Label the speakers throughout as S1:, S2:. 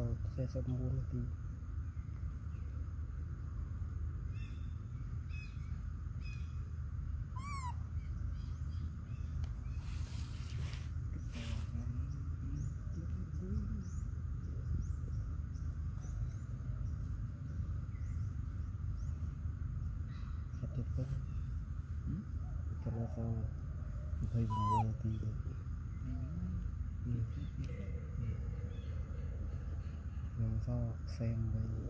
S1: ដល់49 ស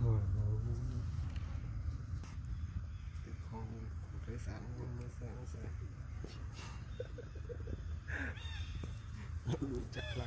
S1: trời ơi cái con của cái sản nó sáng sáng chắc là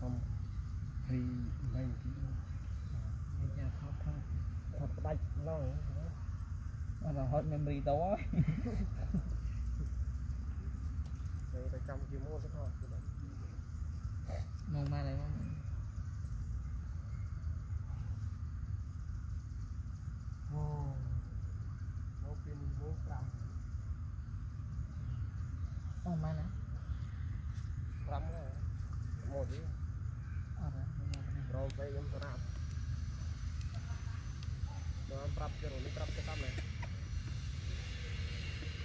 S1: ខ្ញុំសុំហ្វ្រីមិនទី
S2: មានចាថតថត
S1: ថតផ្ដាច់ឡង
S2: អត់ហត់ memory ទៅហើយ
S1: ទៅទៅចាំជាមួយទៅថត
S2: មកមកហើយមក
S1: អូមកពីមួយ5
S2: មកមកណា
S1: ដល់ប្រាប់ចិត្តនេះប្រាប់ចិត្តតាមនេះ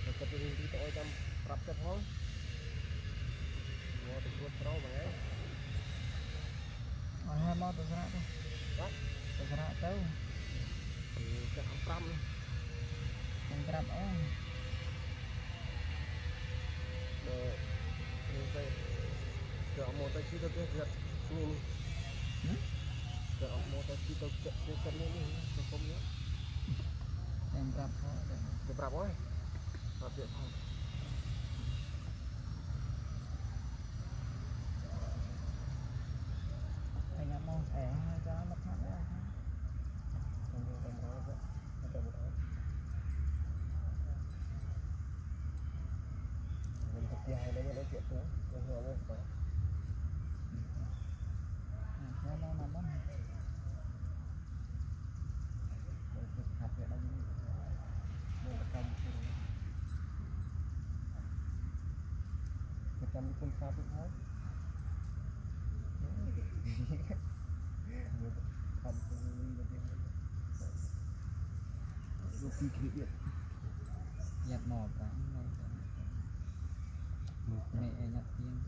S1: ទៅទៅទីទៅឲ្យចាំប្រាប់ចិត្តផងមកទៅគួតត្រោបងឯង
S2: អត់ហើយមកទៅស្រាក់ទៅ
S1: បាទ
S2: ទៅស្រាក់ទៅ
S1: ចិត្ត5នេះ
S2: ខ្ញុំប្រាប់អង
S1: ដល់ទៅទៅអមទៅជីទៅទៀតចិត្តនេះទៅអមទៅជីទៅចិត្តចិត្តនេះនេះទៅគុំនេះ
S2: ខ្ញុំប្រាប់ផង
S1: ទៅប្រាប់ហើយប្រាប់ទៀតផង
S2: អញមកអែហើយចាំមកថាដែរ
S1: ខ្ញុំទៅតាមរកទៅទៅមកខ្ញុំទៅផ្ទះហើយនេះដល់ចិត្តទៅខ្ញុំហៅទៅ
S2: ខ្ញុំមកណាប
S1: sao cũng hết nhặt
S2: mỏ cả mẹ nhặt riêng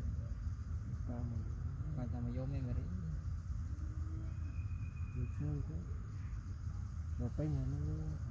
S2: còn chồng mà
S1: vô mẹ mà đấy được chơi chứ được bên nhà
S2: nó